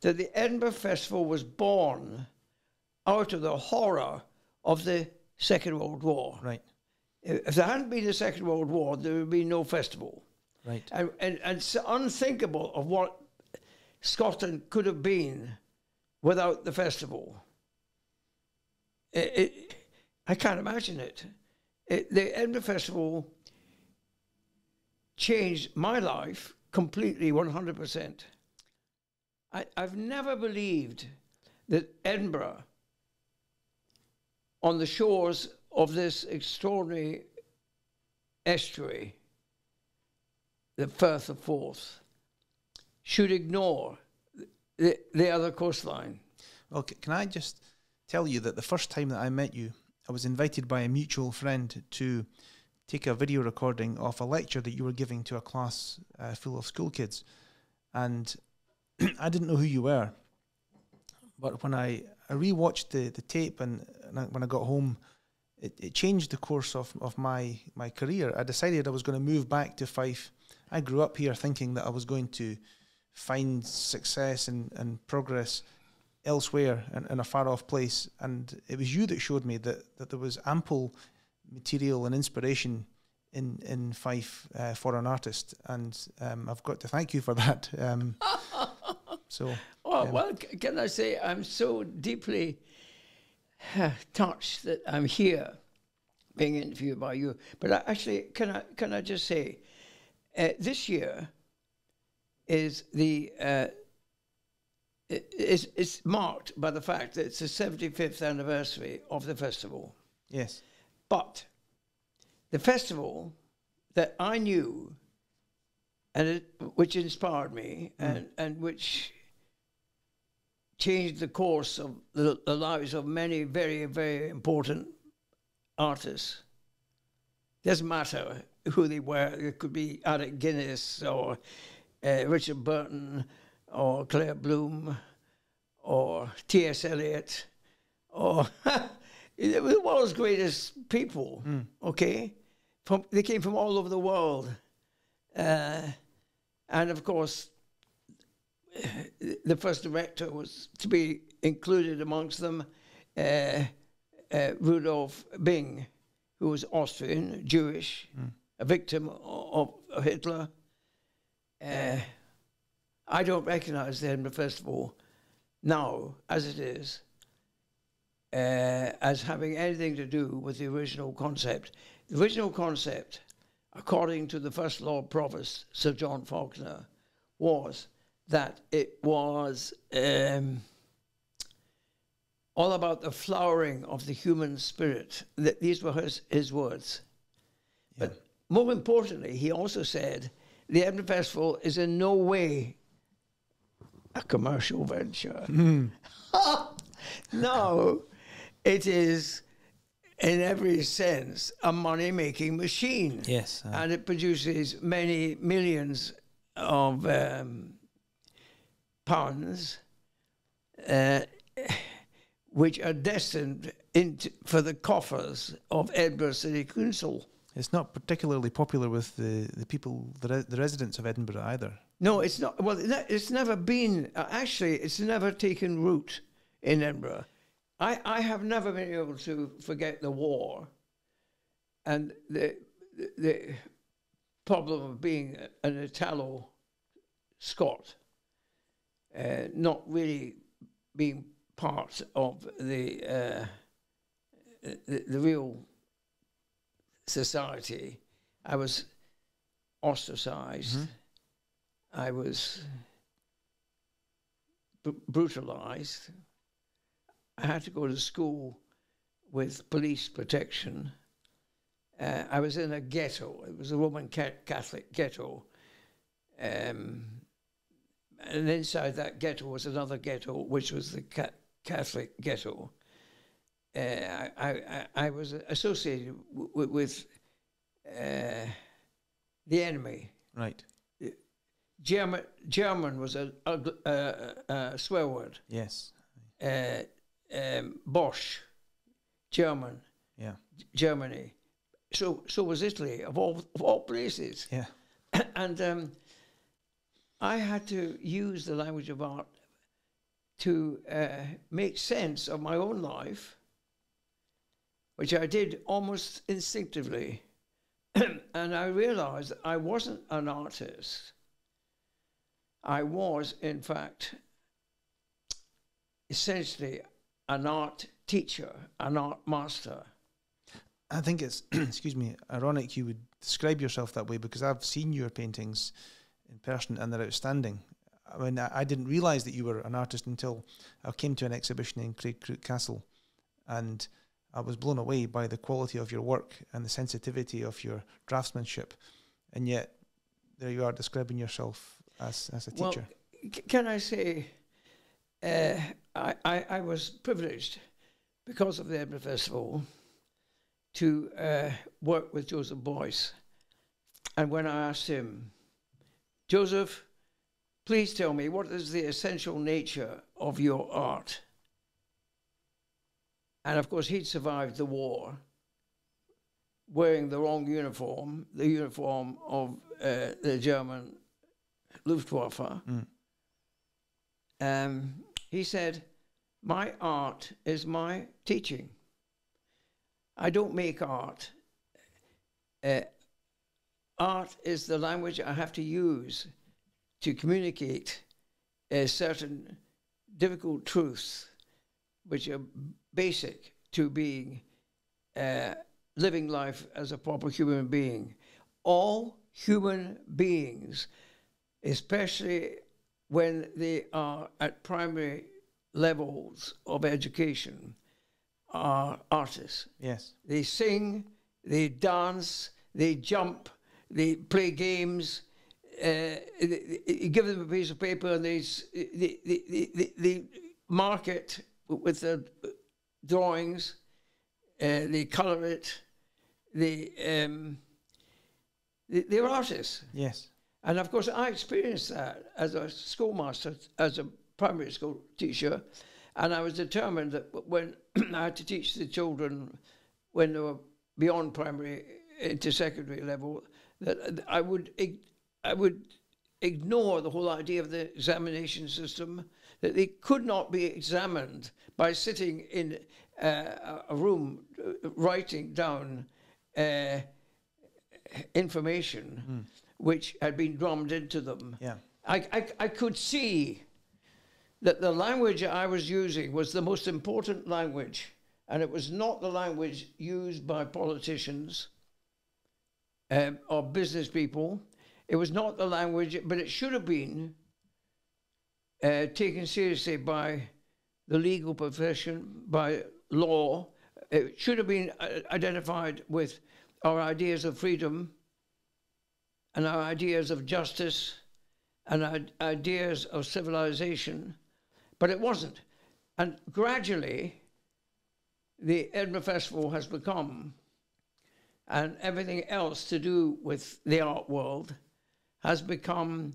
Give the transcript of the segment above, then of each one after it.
that the Edinburgh Festival was born out of the horror of the Second World War. Right. If there hadn't been the Second World War, there would be no festival. Right. And, and, and it's unthinkable of what Scotland could have been without the festival. It, it, I can't imagine it. it. The Edinburgh Festival changed my life completely 100%. I, I've never believed that Edinburgh, on the shores of this extraordinary estuary, the Firth of Forth, should ignore the, the other coastline. Well, can I just tell you that the first time that I met you, I was invited by a mutual friend to take a video recording of a lecture that you were giving to a class uh, full of school kids, and I didn't know who you were. But when I, I rewatched the, the tape and, and I, when I got home, it, it changed the course of, of my, my career. I decided I was going to move back to Fife. I grew up here thinking that I was going to find success and, and progress elsewhere in, in a far off place. And it was you that showed me that, that there was ample material and inspiration in, in Fife uh, for an artist. And um, I've got to thank you for that. Um, so, Oh, well, c- can I say I'm so deeply touched that I'm here being interviewed by you. But I, actually, can I, can I just say, uh, this year is the. Uh, is, is marked by the fact that it's the 75th anniversary of the festival. yes. But the festival that I knew and it, which inspired me and, and which changed the course of the, the lives of many very, very important artists. Doesn't matter who they were. It could be Alec Guinness or uh, Richard Burton or Claire Bloom or T.S. Eliot or the world's greatest people. Okay, from they came from all over the world, uh, and of course, the first director was to be included amongst them, uh, uh, Rudolf Bing, who was Austrian, Jewish, a victim of, of Hitler. Uh, I don't recognize the Edinburgh Festival now, as it is, uh, as having anything to do with the original concept. The original concept, according to the first Lord Provost, Sir John Falconer, was that it was um, all about the flowering of the human spirit. Th- these were his, his words. But more importantly, he also said the Edinburgh Festival is in no way a commercial venture. no, it is, in every sense, a money making machine. Yes. uh, And it produces many millions of um, pounds, uh, which are destined into, for the coffers of Edinburgh City Council. it's not particularly popular with the, the people, the, re- the residents of Edinburgh either. No, it's not. Well, it's never been. Uh, actually, it's never taken root in Edinburgh. I, I have never been able to forget the war and the the, the problem of being an Italo Scot, uh, not really being part of the, uh, the the real society. I was ostracized. I was br- brutalized. I had to go to school with police protection. Uh, I was in a ghetto. It was a Roman ca- Catholic ghetto. Um, and inside that ghetto was another ghetto, which was the ca- Catholic ghetto. Uh, I, I, I- was associated with uh, the enemy. Right. German, German was a, a, a, a swear word. Yes. Uh, um, Boche, German, Yeah. Germany. So, so was Italy, of all, of all places. Yeah. and um, I had to use the language of art to uh, make sense of my own life, which I did almost instinctively. and I realized I wasn't an artist. I was, in fact, essentially an art teacher, an art master. I think it's, excuse me, ironic you would describe yourself that way because I've seen your paintings in person and they're outstanding. I mean, I, I didn't realize that you were an artist until I came to an exhibition in Craigcrook Castle and I was blown away by the quality of your work and the sensitivity of your draftsmanship. And yet, there you are describing yourself as, as a teacher. Well, c- can I say, uh, I, I, I was privileged because of the Edinburgh Festival to uh, work with Joseph Beuys. And when I asked him, Joseph, please tell me what is the essential nature of your art? And of course, he'd survived the war wearing the wrong uniform, the uniform of uh, the German Luftwaffe. Mm. Um, he said, My art is my teaching. I don't make art. Uh, art is the language I have to use to communicate uh, certain difficult truths which are basic to being uh, living life as a proper human being. All human beings, especially when they are at primary levels of education, are artists. Yes. They sing, they dance, they jump, they play games. Uh, you give them a piece of paper and they, they, they, they, they mark it with the drawings, uh, they colour it, they, um, they, they're artists. Yes. And of course, I experienced that as a schoolmaster, as a primary school teacher. And I was determined that when I had to teach the children when they were beyond primary into secondary level, that I would, I would ignore the whole idea of the examination system, that they could not be examined by sitting in uh, a- room uh, writing down uh, information which had been drummed into them. Yeah. I, I, I could see that the language I was using was the most important language, and it was not the language used by politicians um, or business people. It was not the language, but it should have been uh, taken seriously by the legal profession, by law. It should have been uh, identified with our ideas of freedom and our ideas of justice and our ideas of civilization, but it wasn't. And gradually, the Edinburgh Festival has become, and everything else to do with the art world has become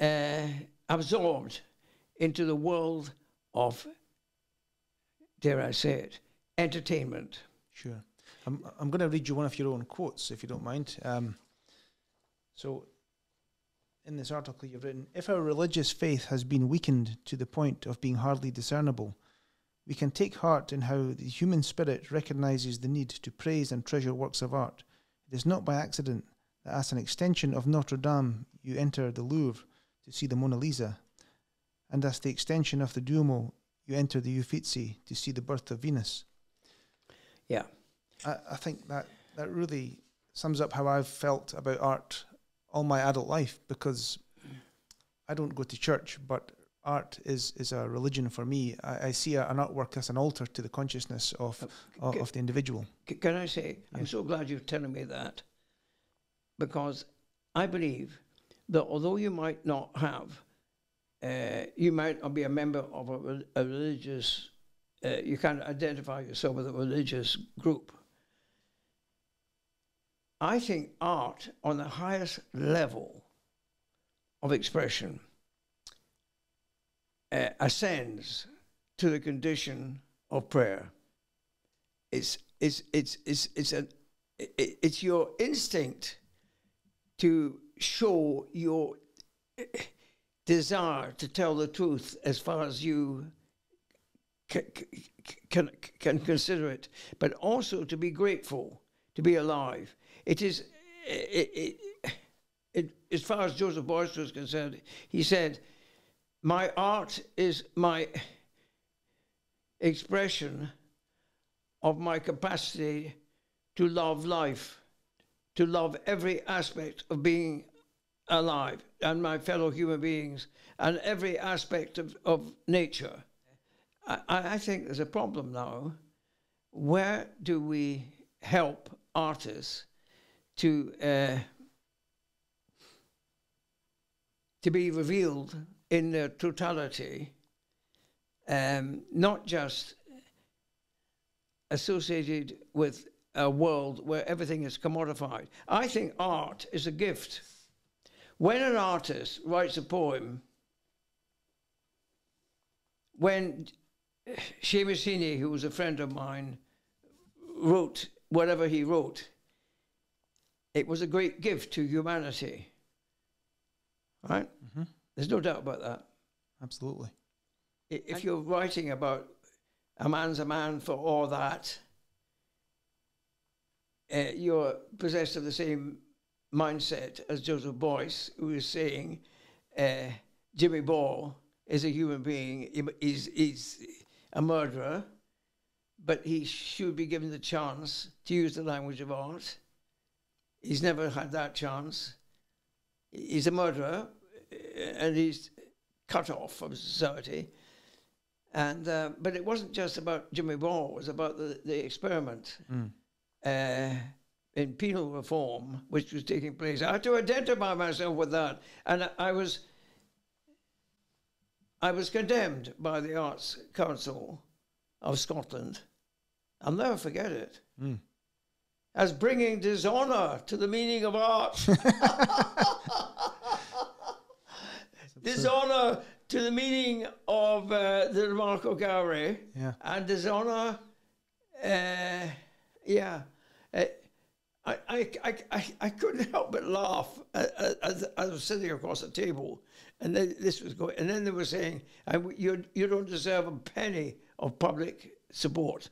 uh, absorbed into the world of, dare I say it, entertainment. Sure. I'm, I'm going to read you one of your own quotes, if you don't mind. Um, so, in this article, you've written If our religious faith has been weakened to the point of being hardly discernible, we can take heart in how the human spirit recognizes the need to praise and treasure works of art. It is not by accident that, as an extension of Notre Dame, you enter the Louvre to see the Mona Lisa, and as the extension of the Duomo, you enter the Uffizi to see the birth of Venus. Yeah. I, I think that that really sums up how I've felt about art all my adult life because I don't go to church, but art is, is a religion for me. I, I see a, an artwork as an altar to the consciousness of, of, c- of the individual. C- Can I say, I'm so glad you're telling me that because I believe that although you might not have, uh, you might not be a member of a, a religious, uh, you can't identify yourself with a religious group. I think art on the highest level of expression uh, ascends to the condition of prayer. It's it's it's it's it's a it, it's your instinct to show your desire to tell the truth as far as you can, can, consider it, but also to be grateful to be alive. It is, it, it, as far as Joseph Beuys was concerned, he said, My art is my expression of my capacity to love life, to love every aspect of being alive and my fellow human beings and every aspect of, of nature. I, I think there's a problem now. Where do we help artists to uh, to be revealed in their totality, um, not just associated with a world where everything is commodified. I think art is a gift. When an artist writes a poem, when Heaney, who was a friend of mine, wrote whatever he wrote, it was a great gift to humanity. Right? Mm-hmm. There's no doubt about that. Absolutely. If you're writing about a man's a man for all that, uh, you're possessed of the same mindset as Joseph Beuys, who is saying uh, Jimmy Boyle is a human being, he's, he's a murderer, but he should be given the chance to use the language of art. He's never had that chance. He's a murderer, and he's cut off from society. And uh, but it wasn't just about Jimmy Boyle; it was about the, the experiment Mm. uh, in penal reform, which was taking place. I had to identify myself with that, and I, I was I was condemned by the Arts Council of Scotland. I'll never forget it. Mm. As bringing dishonour to the meaning of art. dishonour to the meaning of uh, Demarco Gallery Yeah. and dishonour. Uh, yeah, uh, I, I, I, I, I couldn't help but laugh as, as I was sitting across the table, and then this was going, and then they were saying, "I- "You, you don't deserve a penny of public support."